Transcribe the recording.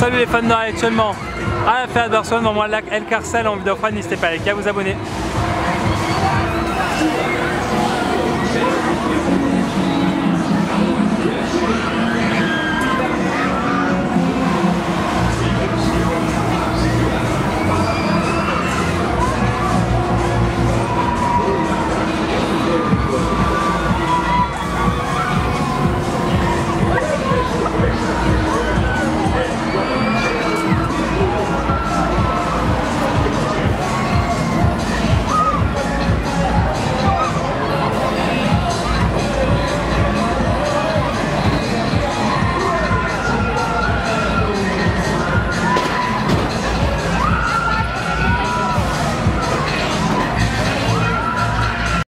Salut les fans de actuellement à la Ferrari de Barcelone, dans moi lac El Carcel en vidéo fan, n'hésitez pas à liker, à vous abonner.